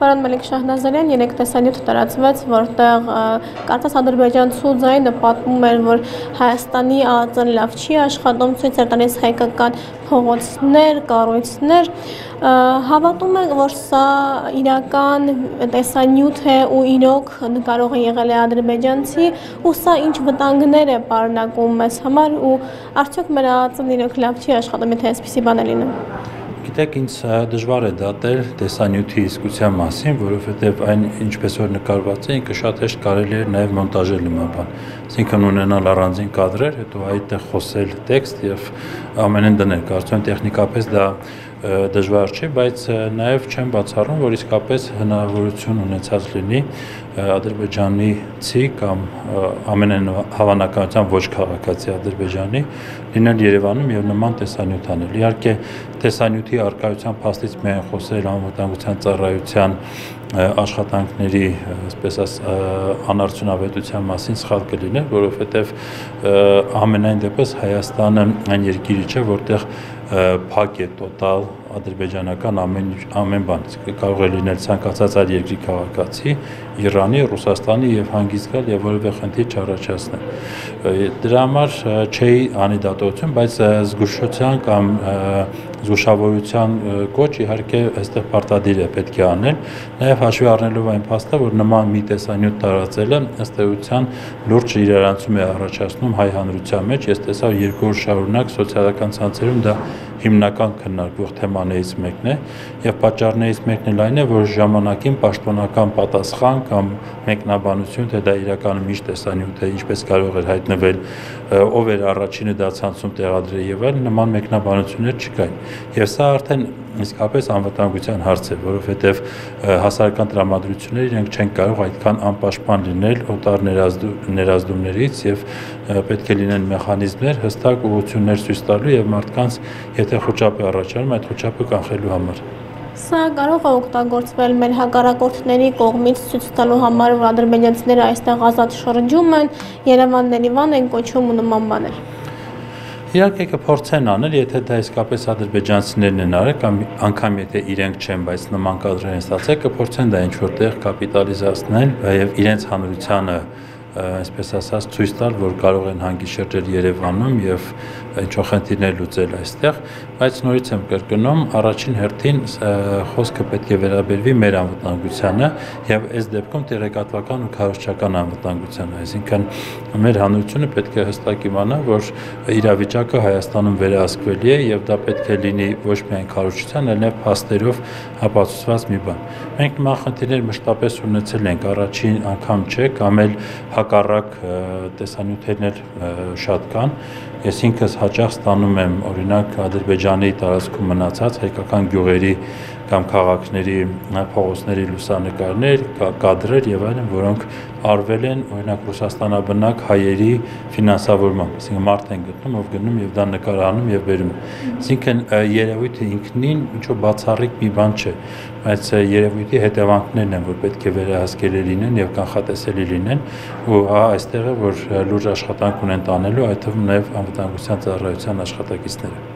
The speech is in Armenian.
Պարոն Մելիք Շահնազարյան երեք տեսանյութ տարածվեց, որտեղ կարծես ադրբեջանցու ձայնը պատմում էր, որ Հայաստանի ԱԱԾ-ն լավ չի աշխատում, ցույց էր տալիս հայկական փողոցներ, կառույցներ, հավատում եք, որ սա իրական տեսանյութ է ու իրոք կարող է եղել է ադրբեջանցի ու սա ինչ վտանգներ է պարունակում մեզ համար ու արդյոք մեր ԱԱԾ-ն իրոք լավ չի աշխատում, եթե այսպիսի բան է լինում։ Գիտեք, ինձ դժվար է դատել տեսանյութի իսկության մասին, որովհետև այն ինչպես որ նկարված է, ինքը շատ հեշտ կարելի է նաև մոնտաժել նման բան։ Այսինքն ունենալ առանձին կադրեր, հետո այդտեղ խոսել տեքստ եւ ամենեն դնել։ Կարծում եմ տեխնիկապես դա դժվար չի, բայց նաև չեմ բացառում, որ իսկապես հնարավորություն ունեցած լինի Ադրբեջանիցի կամ ամենայն հավանականությամբ ոչ քաղաքացի Ադրբեջանի լինել Երևանում եւ նման տեսանյութ անել։ Իհարկե տեսանյութի արկայության փաստից միայն խոսել անվտանգության ծառայության աշխատանքների, այսպես աս անարդյունավետության մասին սխալ կլիներ, որովհետև ամենայն դեպս Հայաստանը այն երկիրը չէ, որտեղ փակ է տոտալ ադրբեջանական ամեն ամեն բան կարող է լինել ցանկացած այլ երկրի քաղաքացի Իրանի, Ռուսաստանի եւ հանգիստ գալ եւ որևէ խնդիր չառաջացնել։ Դրա համար չէի անի դատողություն, բայց զգուշության կամ զգուշավորության կոչ իհարկե այստեղ պարտադիր է պետք է անել, նաև հաշվի առնելով այն փաստը, որ նման մի տեսանյութ տարածելը ըստ էության լուրջ իրարանցում է առաջացնում հայ հանրության մեջ, ես տեսա երկու օր շարունակ սոցիալական ցանցերում դա հիմնական քննարկվող թեմաներից մեկն է եւ պատճառներից մեկն էլ այն է, որ ժամանակին պաշտոնական պատասխան կամ մեկնաբանություն, թե դա իրականում ինչ տեսանյութ է, ինչպես կարող էր հայտնվել, ով էր առաջինը դա ցանցում տեղադրել եւ այլ նման մեկնաբանություններ չկային։ Եվ սա արդեն իսկապես անվտանգության հարց է, որովհետև հասարակական տրամադրությունները իրենք չեն կարող այդքան անպաշտպան լինել օտար ներազդումներից եւ պետք է լինեն մեխանիզմներ հստակ ուղղություններ ցույց տալու եւ մարդկանց եթե խոճապ է առաջանում այդ խոճապը կանխելու համար։ Սա կարող է օգտագործվել մեր հակառակորդների կողմից ցույց տալու համար, որ ադրբեջանցիները այստեղ ազատ շրջում են, Երևանն Երևան են կոչում ու նման բաներ։ Իհարկե կփորձեն անել, եթե դա իսկապես ադրբեջանցիներն են արել կամ անգամ եթե իրենք չեն, բայց նման կադրեր են ստացել, կփորձեն դա ինչ որտեղ կապիտալիզացնել եւ իրենց հանրությանը այսպես ասած ցույց տալ, որ կարող են հանգիստ շրջել Երևանում եւ ինչ-որ խնդիրներ լուծել այստեղ, բայց նորից եմ կրկնում, առաջին հերթին խոսքը պետք է վերաբերվի մեր անվտանգությանը եւ այս դեպքում տեղեկատվական ու քարոզչական անվտանգությանը, այսինքն մեր հանրությունը պետք է հստակ իմանա, որ իրավիճակը Հայաստանում վերահսկվելի է եւ դա պետք է լինի ոչ միայն քարոզչության, այլ նաեւ փաստերով ապացուցված մի բան։ Մենք նման խնդիրներ մշտապես ունեցել ենք, առաջին անգամ չէ, կամ էլ հակառակ տեսանյութերն էլ շատ կան Ես ինքս հաճախ ստանում եմ օրինակ Ադրբեջանի տարածքում մնացած հայկական գյուղերի կամ քաղաքների փողոցների լուսանկարներ, կադրեր եւ այլն, որոնք արվել են օրինակ Ռուսաստանաբնակ հայերի ֆինանսավորմամբ, այսինքն մարդ են գտնում, ով գնում եւ դա նկարահանում եւ վերում։ Այսինքն երևույթը ինքնին ինչ որ բացառիկ մի բան չէ, բայց երևույթի հետևանքներն են, որ պետք է վերահսկելի լինեն եւ կանխատեսելի լինեն, ու հա այստեղ է որ լուրջ աշխատանք ունեն տանելու, այդ թվում նաեւ անվտանգության ծառայության աշխատակիցները